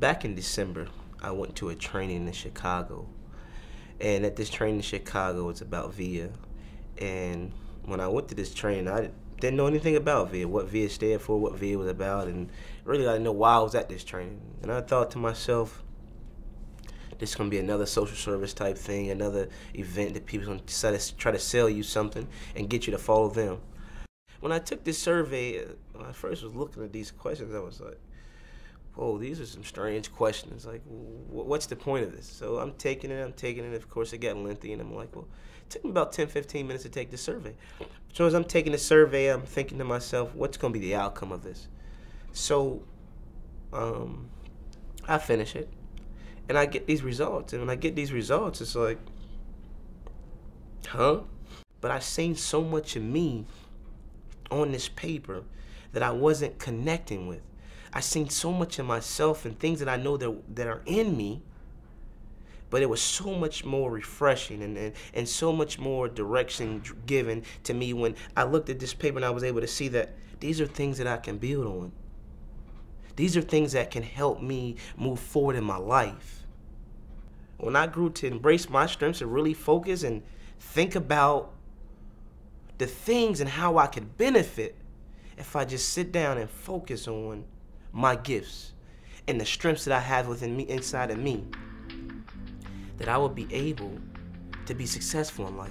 back in December, I went to a training in Chicago. And at this training in Chicago, it's about VIA. And when I went to this training, I didn't know anything about VIA, what VIA stood for, what VIA was about, and really I didn't know why I was at this training. And I thought to myself, this is gonna be another social service type thing, another event that people gonna try to, try to sell you something and get you to follow them. When I took this survey, uh, when I first was looking at these questions, I was like, whoa, these are some strange questions. Like, what's the point of this? So I'm taking it, I'm taking it. Of course, it got lengthy, and I'm like, well, it took me about 10, 15 minutes to take the survey. So as I'm taking the survey, I'm thinking to myself, what's going to be the outcome of this? So um, I finish it, and I get these results. And when I get these results, it's like, huh? But I seen so much of me on this paper that I wasn't connecting with. I seen so much of myself and things that I know that, that are in me, but it was so much more refreshing and, and, and so much more direction given to me when I looked at this paper and I was able to see that these are things that I can build on. These are things that can help me move forward in my life. When I grew to embrace my strengths and really focus and think about the things and how I could benefit if I just sit down and focus on my gifts and the strengths that I have within me, inside of me, that I will be able to be successful in life.